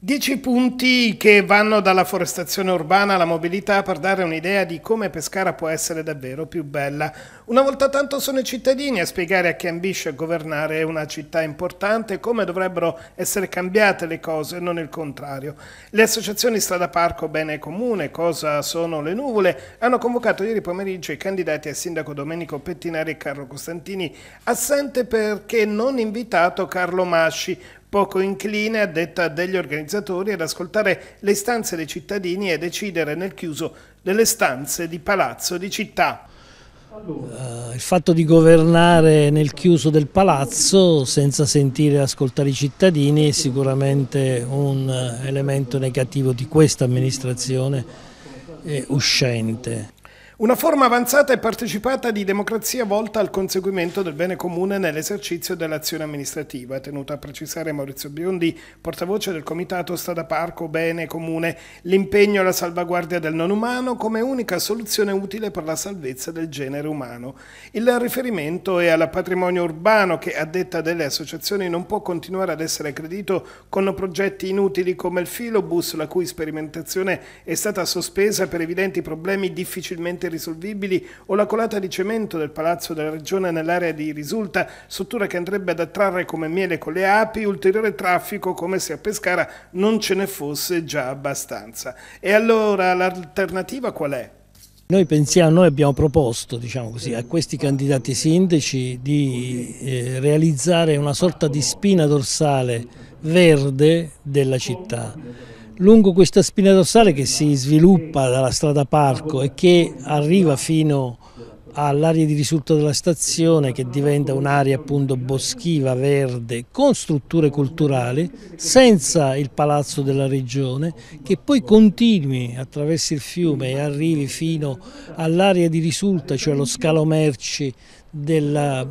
Dieci punti che vanno dalla forestazione urbana alla mobilità per dare un'idea di come Pescara può essere davvero più bella. Una volta tanto sono i cittadini a spiegare a chi ambisce a governare una città importante come dovrebbero essere cambiate le cose, non il contrario. Le associazioni Strada Parco Bene Comune, Cosa sono le nuvole, hanno convocato ieri pomeriggio i candidati a sindaco Domenico Pettinari e Carlo Costantini, assente perché non invitato Carlo Masci, poco incline, a detta degli organizzatori, ad ascoltare le istanze dei cittadini e decidere nel chiuso delle stanze di palazzo di città. Uh, il fatto di governare nel chiuso del palazzo senza sentire e ascoltare i cittadini è sicuramente un uh, elemento negativo di questa amministrazione eh, uscente. Una forma avanzata e partecipata di democrazia volta al conseguimento del bene comune nell'esercizio dell'azione amministrativa, tenuto a precisare Maurizio Biondi, portavoce del Comitato Strada Parco Bene Comune, l'impegno alla salvaguardia del non umano come unica soluzione utile per la salvezza del genere umano. Il riferimento è al patrimonio urbano che, a detta delle associazioni, non può continuare ad essere aggredito con progetti inutili come il filobus, la cui sperimentazione è stata sospesa per evidenti problemi difficilmente risolvibili o la colata di cemento del Palazzo della Regione nell'area di Risulta, struttura che andrebbe ad attrarre come miele con le api ulteriore traffico come se a Pescara non ce ne fosse già abbastanza. E allora l'alternativa qual è? Noi pensiamo, noi abbiamo proposto diciamo così, a questi candidati sindaci di eh, realizzare una sorta di spina dorsale verde della città lungo questa spina dorsale che si sviluppa dalla strada Parco e che arriva fino all'area di risultato della stazione che diventa un'area appunto boschiva, verde, con strutture culturali, senza il palazzo della regione, che poi continui attraverso il fiume e arrivi fino all'area di risulta, cioè lo scalo merci della,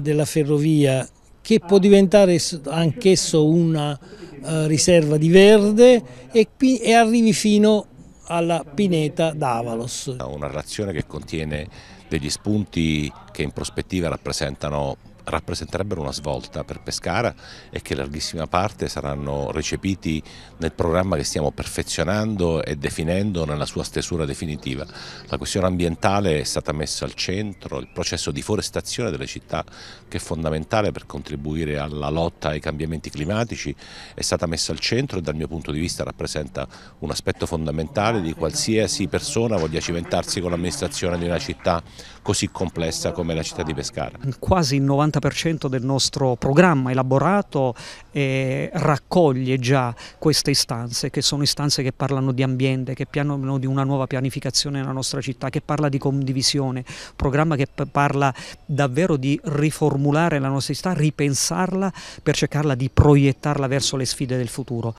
della ferrovia che può diventare anch'esso una uh, riserva di verde e, e arrivi fino alla pineta d'Avalos. Una relazione che contiene degli spunti che in prospettiva rappresentano rappresenterebbero una svolta per Pescara e che larghissima parte saranno recepiti nel programma che stiamo perfezionando e definendo nella sua stesura definitiva. La questione ambientale è stata messa al centro, il processo di forestazione delle città che è fondamentale per contribuire alla lotta ai cambiamenti climatici è stata messa al centro e dal mio punto di vista rappresenta un aspetto fondamentale di qualsiasi persona voglia cimentarsi con l'amministrazione di una città così complessa come la città di Pescara. Quasi il 90 90% del nostro programma elaborato eh, raccoglie già queste istanze, che sono istanze che parlano di ambiente, che parlano di una nuova pianificazione nella nostra città, che parla di condivisione, programma che parla davvero di riformulare la nostra città, ripensarla per cercarla di proiettarla verso le sfide del futuro.